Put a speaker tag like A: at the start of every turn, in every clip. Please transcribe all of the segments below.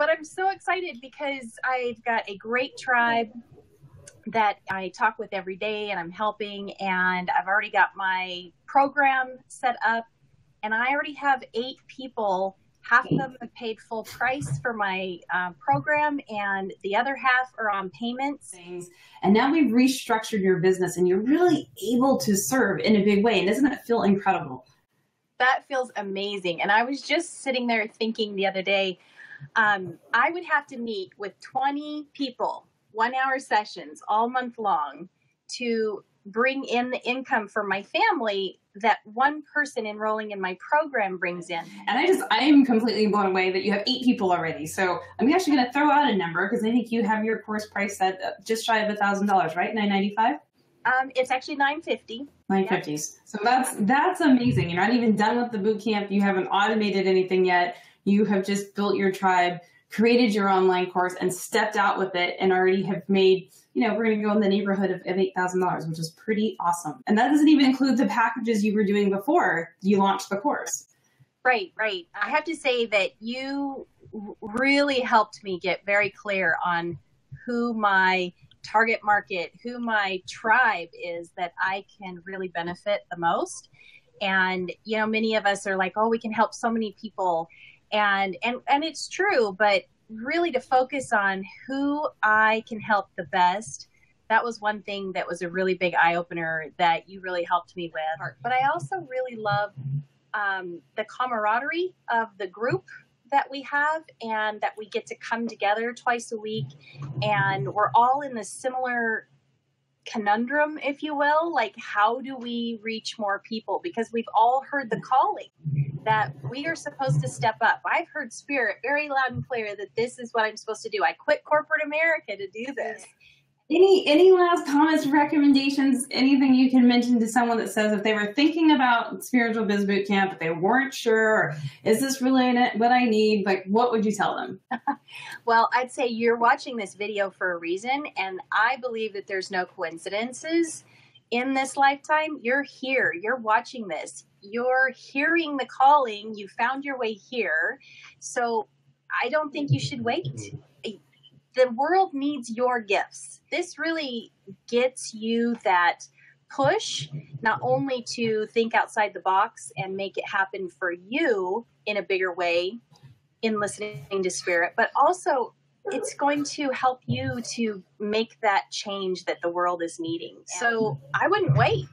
A: but I'm so excited because I've got a great tribe that I talk with every day and I'm helping and I've already got my program set up and I already have eight people. Half of them have paid full price for my uh, program, and the other half are on payments.
B: And now we've restructured your business, and you're really able to serve in a big way. And doesn't that feel incredible?
A: That feels amazing. And I was just sitting there thinking the other day, um, I would have to meet with 20 people, one hour sessions all month long to bring in the income for my family that one person enrolling in my program brings in.
B: And I just, I am completely blown away that you have eight people already. So I'm actually going to throw out a number because I think you have your course price at just shy of a thousand dollars, right? Nine ninety five.
A: Um, it's actually nine fifty.
B: Nine fifties. So that's that's amazing. You're not even done with the boot camp. You haven't automated anything yet. You have just built your tribe, created your online course, and stepped out with it, and already have made you know, we're going to go in the neighborhood of, of $8,000, which is pretty awesome. And that doesn't even include the packages you were doing before you launched the course.
A: Right, right. I have to say that you really helped me get very clear on who my target market, who my tribe is that I can really benefit the most. And, you know, many of us are like, oh, we can help so many people. And, and, and it's true, but really to focus on who I can help the best. That was one thing that was a really big eye opener that you really helped me with. But I also really love um, the camaraderie of the group that we have and that we get to come together twice a week and we're all in the similar conundrum if you will like how do we reach more people because we've all heard the calling that we are supposed to step up. I've heard Spirit very loud and clear that this is what I'm supposed to do. I quit corporate America to do this.
B: Any any last comments, recommendations, anything you can mention to someone that says if they were thinking about spiritual biz boot camp, but they weren't sure, is this really what I need? Like, what would you tell them?
A: well, I'd say you're watching this video for a reason, and I believe that there's no coincidences in this lifetime. You're here. You're watching this you're hearing the calling, you found your way here. So I don't think you should wait. The world needs your gifts. This really gets you that push, not only to think outside the box and make it happen for you in a bigger way in listening to spirit, but also it's going to help you to make that change that the world is needing. So I wouldn't wait.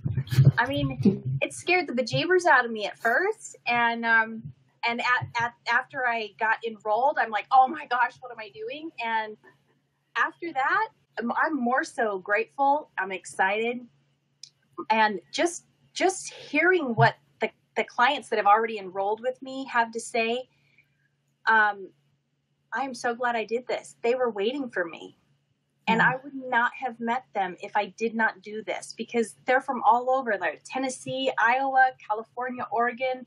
A: I mean, it scared the bejeebers out of me at first, and um, and at, at after I got enrolled, I'm like, oh my gosh, what am I doing? And after that, I'm, I'm more so grateful. I'm excited, and just just hearing what the the clients that have already enrolled with me have to say. Um, I am so glad I did this. They were waiting for me. And I would not have met them if I did not do this because they're from all over, like Tennessee, Iowa, California, Oregon.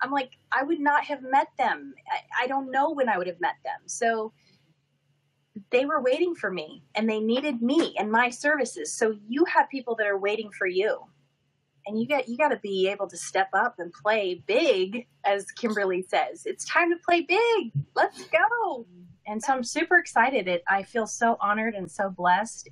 A: I'm like, I would not have met them. I, I don't know when I would have met them. So they were waiting for me and they needed me and my services. So you have people that are waiting for you. And you got you got to be able to step up and play big as Kimberly says. It's time to play big. Let's go. And so I'm super excited. It, I feel so honored and so blessed.